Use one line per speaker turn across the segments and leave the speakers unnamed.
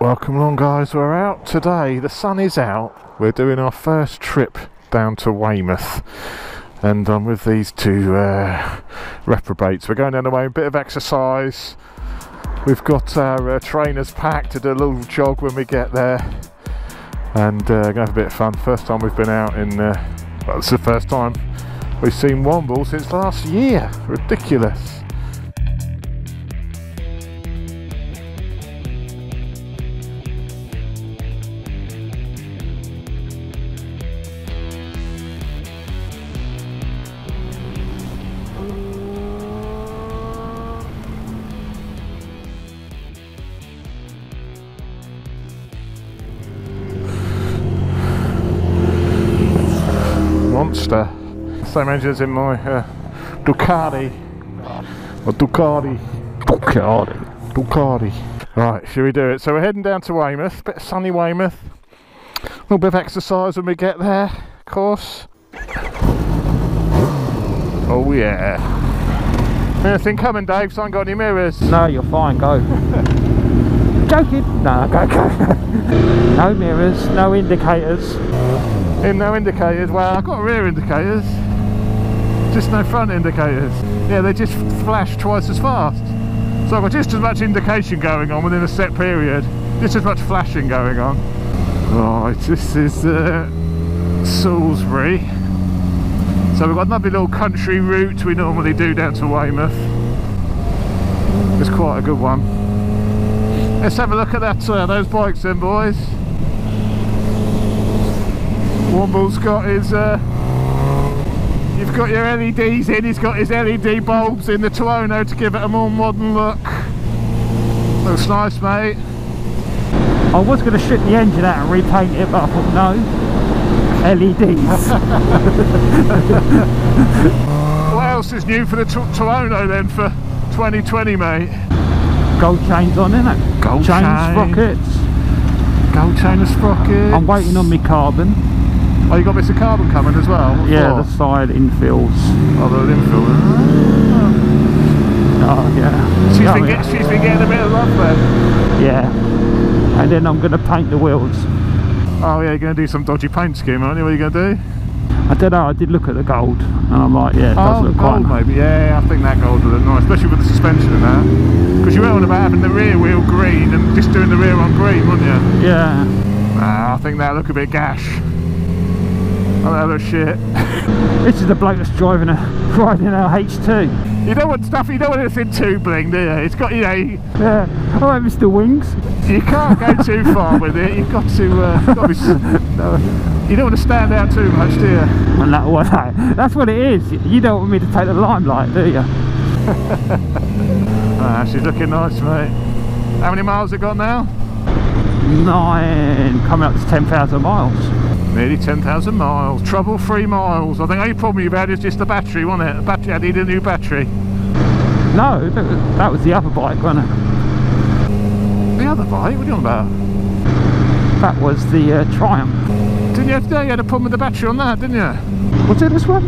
Welcome along guys, we're out today, the sun is out, we're doing our first trip down to Weymouth. And I'm with these two uh, reprobates, we're going down the way, a bit of exercise, we've got our uh, trainers packed to do a little jog when we get there. And uh, gonna have a bit of fun, first time we've been out in, uh, well it's the first time we've seen Womble since last year, ridiculous. Monster. Same engine as in my uh, Ducati. Or Ducati.
Ducati.
Ducati. Right, should we do it? So we're heading down to Weymouth, bit of sunny Weymouth. A little bit of exercise when we get there, of course. Oh yeah. Anything coming, Dave? Someone got any mirrors?
No, you're fine, go. Joking. No, go, go. no mirrors, no indicators.
In no indicators. Well, I've got rear indicators. Just no front indicators. Yeah, they just flash twice as fast. So I've got just as much indication going on within a set period. Just as much flashing going on. Right, this is uh, Salisbury. So we've got another little country route we normally do down to Weymouth. It's quite a good one. Let's have a look at that, uh, those bikes then boys. Womble's got his uh, you've got your LEDs in, he's got his LED bulbs in the Tuono to give it a more modern look. Looks nice mate.
I was going to strip the engine out and repaint it, but I thought no. LEDs.
what else is new for the Tuono then for 2020 mate?
Gold chains on, innit?
Gold
chains,
chain.
sprockets.
Gold chain and sprockets.
I'm waiting on my carbon.
Oh, you got bits of carbon coming as well? What
yeah,
for?
the side infills.
Oh, the infill.
Oh, yeah.
She's,
Oh,
been get, she's been getting a bit of love then.
Yeah. And then I'm going to paint the wheels.
Oh yeah, you're going to do some dodgy paint scheme, aren't you? What are you going to do?
I don't know, I did look at the gold and I'm like, yeah, it does
Oh,
look quite
gold
nice.
maybe. Yeah, I think that gold would look nice, especially with the suspension and that. Because you were on about having the rear wheel green and just doing the rear on green, weren't you?
Yeah.
Nah, I think that look a bit gash. Oh, that looks shit.
This is the bloke that's driving a riding our H2.
You don't want stuff, you don't want anything too bling, do you? It's got, you know, you,
Yeah. Alright, Mr. Wings.
you can't go too far with it. You've got to, uh, got to no, you don't want to stand out too much, do you?
And that one, that's what it is. You don't want me to take the limelight, do you?
Ah, she's looking nice, mate. How many miles it got now?
Nine, coming up to 10,000 miles.
Nearly 10,000 miles, trouble-free miles. I think the only problem you've had is just the battery, wasn't it? The battery, I need a new battery.
No, that was, the other bike, wasn't it?
The other bike, what are you on about?
That was the uh, Triumph.
Didn't you have to, you had a problem with the battery on that, didn't you?
Was it this one?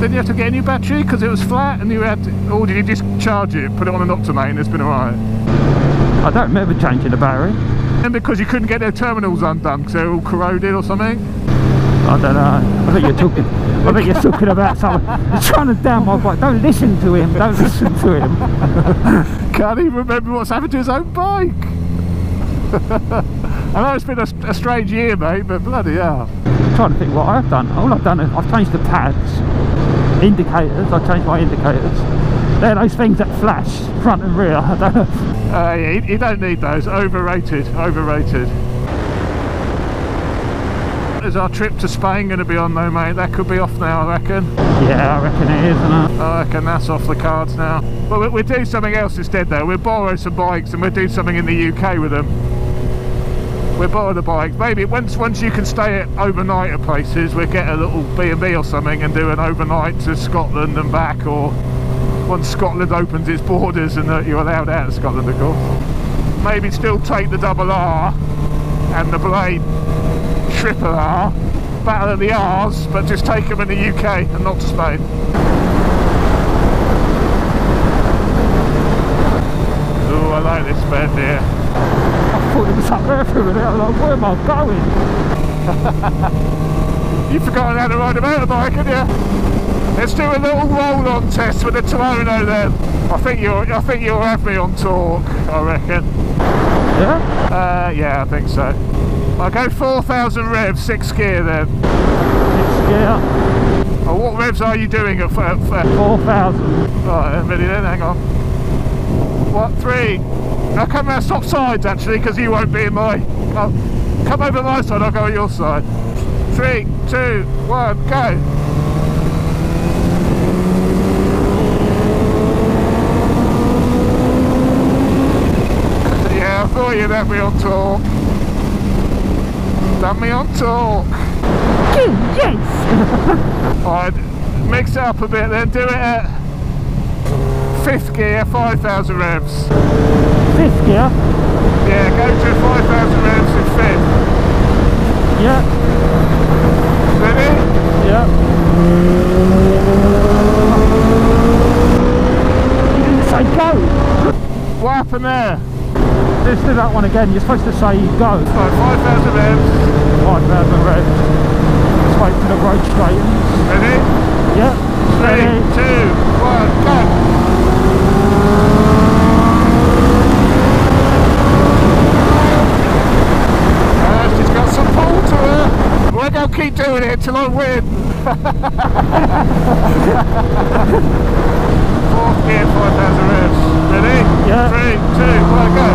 Didn't you have to get a new battery because it was flat and you had, to, or did you just charge it, put it on an Optimate and it's been alright?
I don't remember changing the battery.
And because you couldn't get their terminals undone because they're all corroded or something?
I don't know. I think you're talking. I think you're talking about someone. You're trying to down my bike. Don't listen to him. Don't listen to him.
Can't even remember what's happened to his own bike. I know it's been a, a strange year, mate, but bloody hell.
I'm trying to think what I've done. All I've done is I've changed the pads, indicators. I changed my indicators. They're those things that flash front and rear. I don't know.
Uh, yeah, you, don't need those. Overrated. Overrated. Is our trip to Spain going to be on though, mate? That could be off now, I reckon.
Yeah, I reckon it is. Isn't it?
I reckon that's off the cards now. But we- we'll do something else instead, though. We'll borrow some bikes and we'll do something in the UK with them. We'll borrow the bikes. Maybe once once you can stay at overnight at places, we'll get a little B&B or something and do an overnight to Scotland and back, or once Scotland opens its borders and that you're allowed out of Scotland, of course. Maybe still take the double R and the Blade triple R, battle of the R's, but just take them in the UK and not to Spain. Oh, I like this bend here.
I thought it was up there for a minute. I'm like, where am I going?
You've forgotten how to ride a motorbike, haven't you? Let's do a little roll-on test with the Tuono then. I think you'll, I think you'll have me on torque. I reckon.
Yeah?
Uh, yeah, I think so. I'll go 4,000 revs, six gear then.
Six gear,
Oh, what revs are you doing at, at, at
4,000.
Right, minute then, hang on. What, three? I'll come round, stop sides actually, because you won't be in my... Oh, come over my side, I'll go on your side. Three, two, one, go! Yeah, I thought you'd have me on torque. Done me on torque.
Yes!
Alright, mix it up a bit then, do it at fifth gear, 5,000 revs.
Fifth gear.
Yeah, go to 5,000 revs in fifth.
Yeah,
Ready?
yeah. You didn't say go.
What happened there?
Let's do that one again. You're supposed to say go.
Right, 5,000 revs.
5,000 revs. Just wait till the road straightens.
Ready?
Yeah.
Three,
Ready.
two, one, go! She's got some pull to her. We're going to keep doing it till I win. Fourth gear, 5,000 revs.
Yeah.
Three, two, one, go.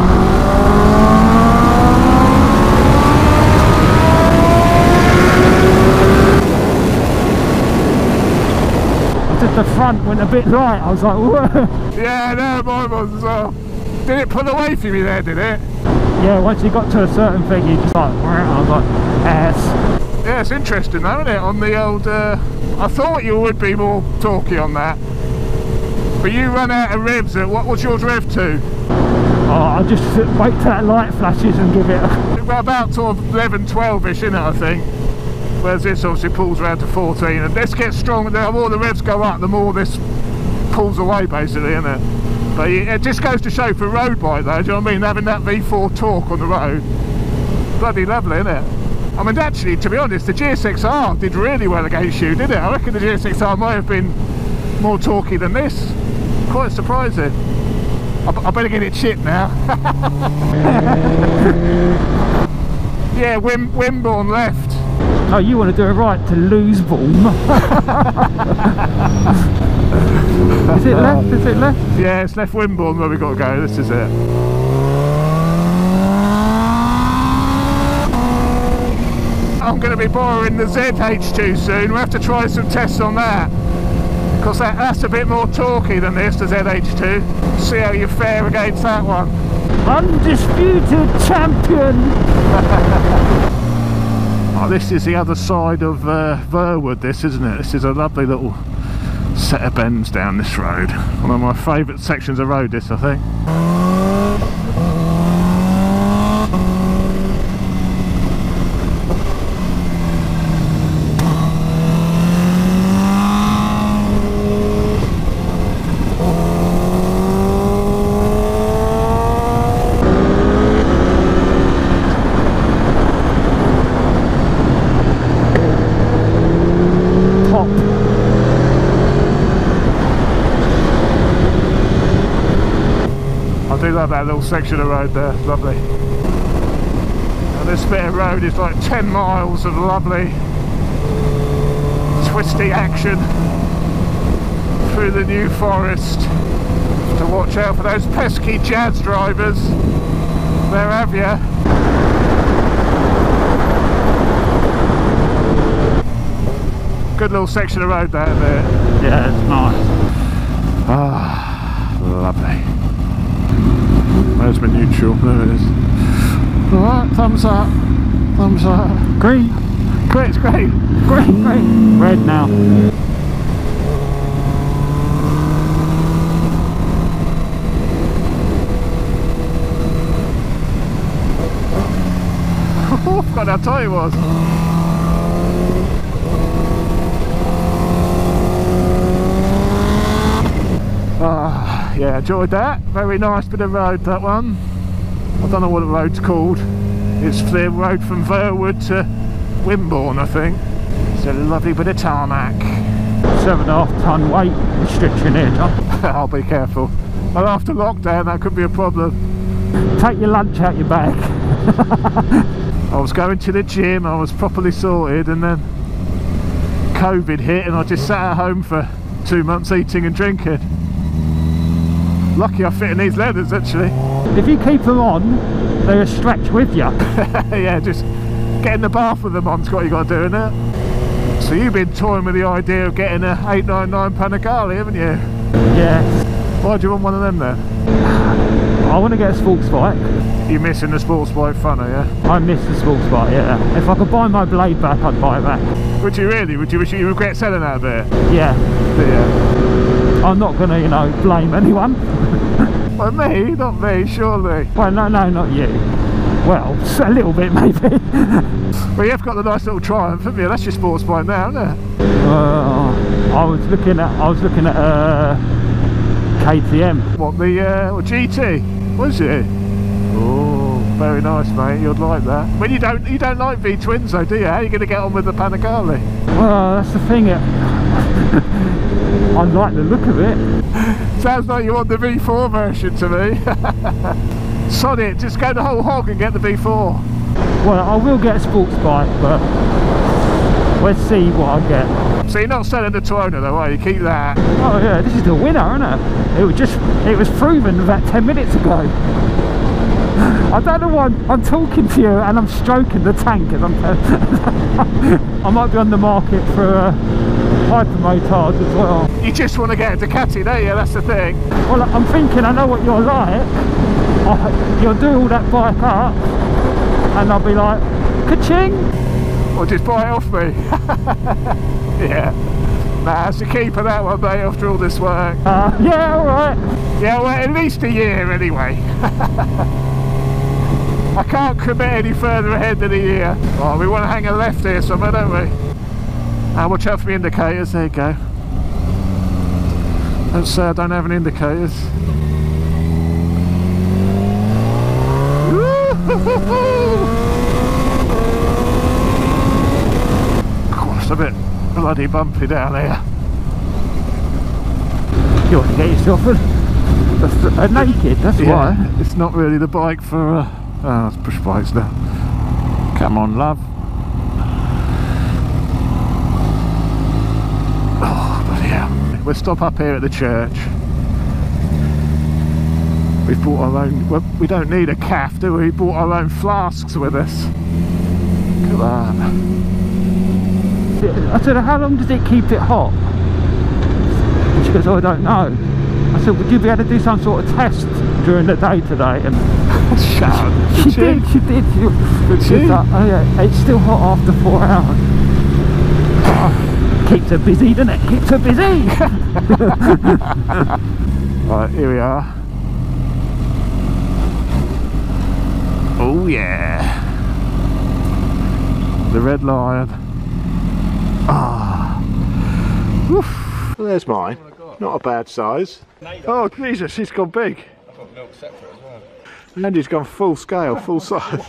Just the front went a bit light. I was like, whoa.
Yeah, no, mine was as well. Did it pull away from you there, did it?
Yeah, once you got to a certain thing, you just like, I was like, ass.
Yeah, it's interesting though, isn't it? On the old, uh, I thought you would be more torquey on that. But you run out of revs at, uh, what was your rev to?
Oh, I'll just wait till that light flashes and give it a...
Well, About sort of 11, 12-ish, isn't it, I think? Whereas this obviously pulls around to 14. And this gets stronger, the more the revs go up, the more this pulls away, basically, isn't it? But it just goes to show for road bike, though, do you know what I mean? Having that V4 torque on the road. Bloody lovely, isn't it? I mean, actually, to be honest, the GSXR did really well against you, did it? I reckon the GSXR might have been more torquey than this. Quite surprising. I, I better get it chipped now. yeah, Wim, Wimborne left.
Oh, you want to do it right to lose boom. Is it left? Is it left?
Yeah, it's left Wimborne where we've got to go. This is it. I'm going to be borrowing the ZH2 soon. We'll have to try some tests on that. Because that, that's a bit more torquey than this, the ZH2. See how you fare against that one.
Undisputed champion.
Oh, this is the other side of uh, Verwood, this, isn't it? This is a lovely little set of bends down this road. One of my favourite sections of road, this, I think. Section of road there, lovely. And this bit of road is like 10 miles of lovely twisty action through the New Forest. To watch out for those pesky jazz drivers. There have you. Good little section of road there, there.
Yeah, it's nice.
Ah, lovely. There's my neutral, there it is. Alright, thumbs up, thumbs up.
Green.
Great, great.
great. green. Red now.
I forgot how tight it was. Ah, yeah, enjoyed that. Very nice bit of road, that one. I don't know what the road's called. It's the road from Verwood to Wimborne, I think. It's a lovely bit of tarmac.
Seven and a half ton weight restriction here, John.
I'll be careful. Well, after lockdown, that could be a problem.
Take your lunch out your bag.
I was going to the gym, I was properly sorted, and then COVID hit, and I just sat at home for two months eating and drinking. Lucky I fit in these leathers, actually.
If you keep them on, they're a stretch with you.
yeah, just getting the bath with them on's what you got to do, innit? So you've been toying with the idea of getting a 899 Panigale, haven't you?
Yeah.
Why do you want one of them then?
I want to get a sports bike.
You're missing the sports bike funner, yeah?
I miss the sports bike, yeah. If I could buy my blade back, I'd buy it back.
Would you really? Would you wish you regret selling that bit?
Yeah.
Yeah.
I'm not going to, you know, blame anyone.
Well, me, not me, surely.
Well, no, no, not you. Well, a little bit maybe.
Well, you've got the nice little Triumph, haven't you? That's your sports bike now, isn't it?
uh, I was looking at, I was looking at uh, KTM.
What, the uh, what, GT? Was it? Oh, very nice, mate. You'd like that. When you don't, you don't like V twins, though, do you? How are you going to get on with the Panigale?
Well, that's the thing. I like the look of it.
Sounds like you want the V4 version to me. Sod it, just go the whole hog and get the V4.
Well, I will get a sports bike, but let's see what I get.
So you're not selling the Tuono though, are you? Keep that.
Oh yeah, this is the winner, isn't it? It was just, it was proven about 10 minutes ago. I don't know why I'm, I'm talking to you and I'm stroking the tank as I'm I might be on the market for a hypermotard as well.
You just want to get a Ducati, don't you? That's the thing.
Well, I'm thinking I know what you're like. I, you'll do all that bike up and I'll be like, ka-ching!
Or just buy it off me. yeah. Nah, it's a keeper that one, mate, after all this work.
Uh, yeah, alright.
Yeah, well, at least a year anyway. I can't commit any further ahead than a year. Oh, we want to hang a left here somewhere, don't we? Ah, watch out for the indicators, there you go. Don't say I don't have any indicators. Oh, it's a bit bloody bumpy down here.
You want to get yourself a, a, a naked, that's why.
It's not really the bike for. Uh, oh, it's push bikes now. Come on, love. Oh, bloody hell. We'll stop up here at the church. We've brought our own. Well, we don't need a calf, do we? We brought our own flasks with us. Look at that.
I said, how long does it keep it hot? And she goes, oh, I don't know. I said, would you be able to do some sort of test during the day today? And
Shut up.
she did, she did. She,
Did
she
she?
like, oh yeah, it's still hot after four hours. Keeps her busy, doesn't it? Keeps her busy.
Right, here we are. Oh yeah. The Red Lion. Ah. Well, there's mine. Not a bad size. Oh Jesus, he's gone big. And he's gone full scale, full size.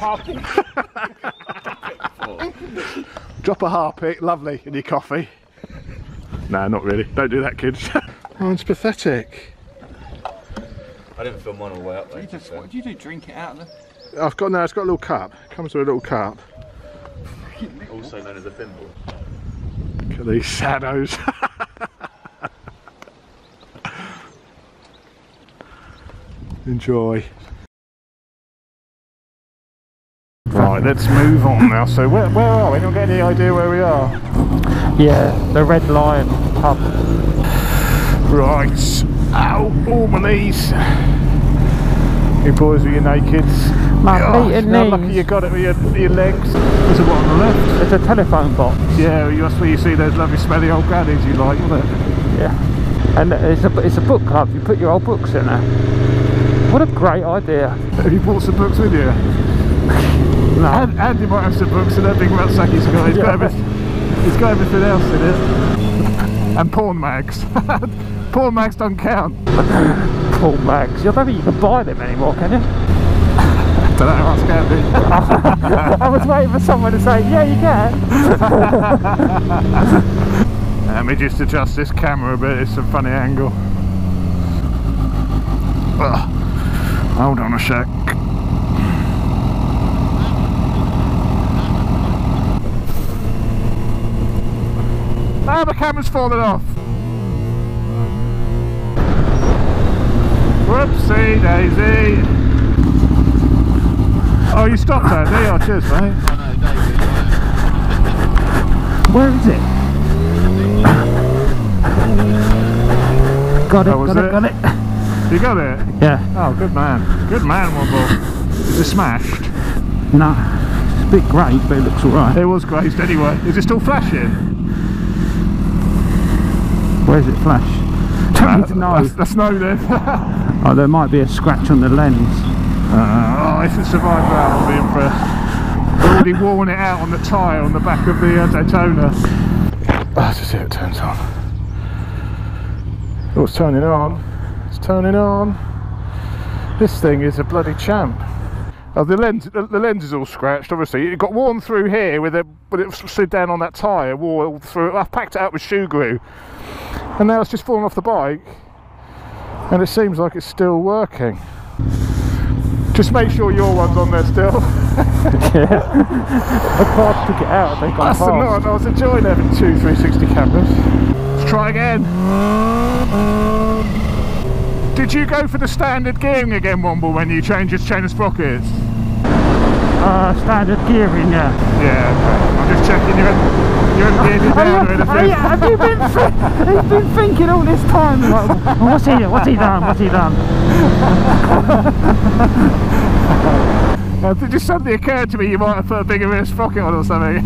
Drop a harpic, lovely, in your coffee. No, not really. Don't do that, kids. oh, it's pathetic.
I didn't film one all the way up there.
what do you do? Drink it out of the...
I've got no, it's got a little cup. It comes with a little cup.
Also known as a thimble.
Look at these shadows. Enjoy. Right, let's move on now. So where, where are we? Don't get any idea where we are.
Yeah, the Red Lion pub.
Right. Ow, all my knees. You boys with your nakeds.
My feet and knees.
lucky you got it with your, your legs. There's a one on the left.
It's a telephone box.
Yeah, well, that's where you see those lovely smelly old grannies you like, isn't it?
Yeah. And it's a, it's a book club. You put your old books in there. What a great idea.
Have you brought some books with you?
No.
And, Andy might have some books in that big rucksack he's got. He's got,
Yeah.
everything, he's got everything else in it. And porn mags. porn mags don't count.
porn Mags. I don't think you can buy them anymore, can you?
I Don't know what's going
I was waiting for someone to say, yeah, you can.
Let me just adjust this camera a bit, it's a funny angle. Ugh. Hold on a sec. Ah, the camera's fallen off. Whoopsie daisy. Oh, you stopped that, there, you? are. cheers, mate.
Where is it? Got it, got it,
it?
got it.
You got it?
Yeah,
Oh, good man. Good man, Womble. Is it smashed?
no, it's a bit grey, but it looks alright.
It was grazed anyway. Is it still flashing?
Where's it flash? Don't need to know.
That's, that's no then.
Oh, there might be a scratch on the lens.
Uh, oh, if it survived that, I'll be impressed. They've already worn it out on the tyre on the back of the uh, Daytona. That's just it, it turns on. Oh, it's turning on. It's turning on. This thing is a bloody champ. Oh, the lens, the, the lens is all scratched. Obviously, it got worn through here with it, when it slid down on that tyre. Wore all through. I packed it out with shoe glue, and now it's just fallen off the bike. And it seems like it's still working. Just make sure your one's on there still.
The car took it out, I think,
That's the night I was enjoying having two 360 cameras. Let's try again. Did you go for the standard gearing again, Womble, when you changed your chain of sprockets?
Uh, standard gearing, yeah.
Yeah, okay. I'm just checking you haven't, you haven't geared it down or
Oh,
anything.
have you been? Th- been thinking all this time. Like, what's he? What's he done? What's he done?
It just suddenly occurred to me you might have put a bigger rear sprocket on or something.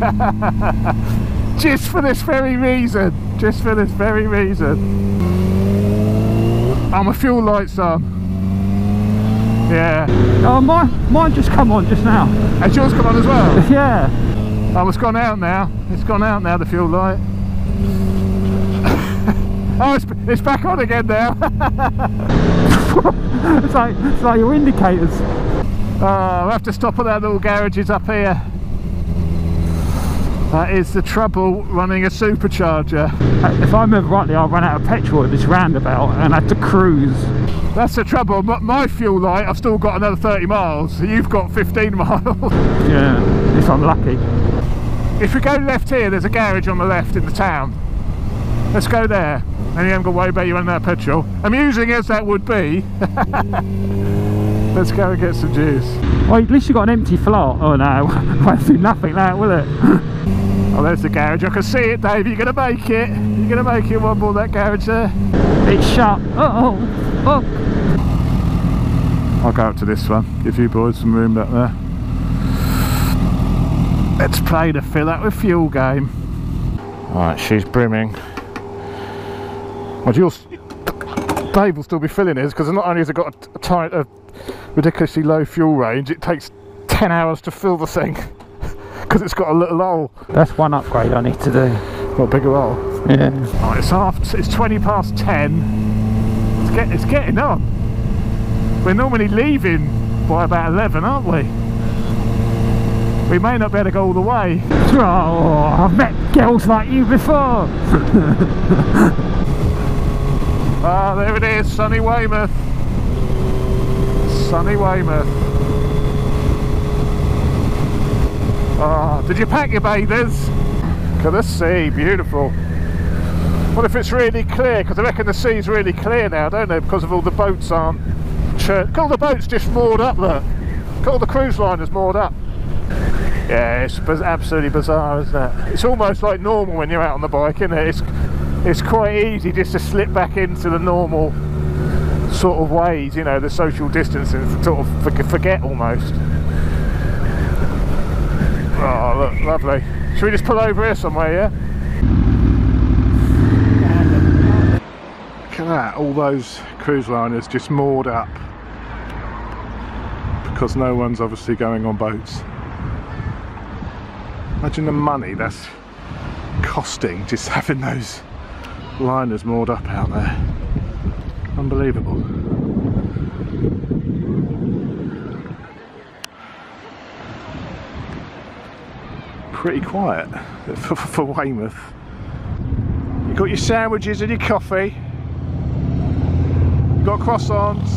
just for this very reason. Just for this very reason. I'm a fuel lights on. Yeah.
Oh, mine, mine just come on just now.
Has yours come on as well?
Yeah.
Oh, it's gone out now. It's gone out now, the fuel light. oh, it's, it's back on again now.
It's like it's like your indicators.
oh, I have to stop at that little garages up here. That is the trouble running a supercharger.
Uh, If I remember rightly, I ran out of petrol at this roundabout and had to cruise.
That's the trouble. My, my fuel light, I've still got another 30 miles. You've got 15 miles.
Yeah, if I'm lucky.
If we go left here, there's a garage on the left in the town. Let's go there. And you haven't got worry about you out of petrol. Amusing as that would be. Let's go and get some juice.
Well, at least you got an empty flat. Oh no, won't do nothing that, will it?
Oh, there's the garage. I can see it, Dave. You're going to make it. You're going to make it one more, that garage there.
It's shut. Uh oh. Oh.
I'll go up to this one. Give you boys some room back there. Let's play the fill up with fuel game. Alright, she's brimming. Well, you'll, Dave will still be filling his because not only has it got a, a tight, a ridiculously low fuel range, it takes 10 hours to fill the thing because it's got a little hole.
That's one upgrade I need to do.
Got a bigger hole.
Yeah.
Right, it's half. It's twenty past ten. It's get. It's getting on. We're normally leaving by about eleven, aren't we? We may not be able to go all the way.
Oh, I've met girls like you before.
Ah, there it is, sunny Weymouth. Sunny Weymouth. Ah, did you pack your bathers? Look at the sea, beautiful. What if it's really clear? Because I reckon the sea's really clear now, don't they? Because of all the boats aren't. All the boats just moored up. Look, all the cruise liners moored up. Yeah, it's absolutely bizarre, isn't it? It's almost like normal when you're out on the bike, isn't it? It's, it's quite easy just to slip back into the normal sort of ways, you know, the social distancing, sort of forg- forget almost. Oh, look, lovely. Should we just pull over here somewhere, yeah? Look at that, all those cruise liners just moored up because no one's obviously going on boats. Imagine the money that's costing just having those liners moored up out there. Unbelievable. Pretty quiet for, for Weymouth. You got your sandwiches and your coffee. You got croissants.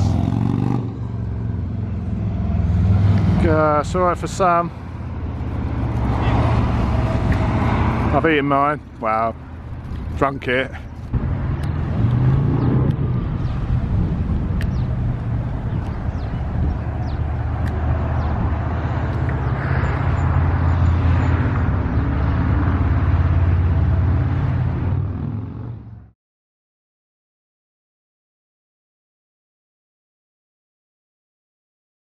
Uh, it's alright for some. I've eaten mine. Wow. Drunk it.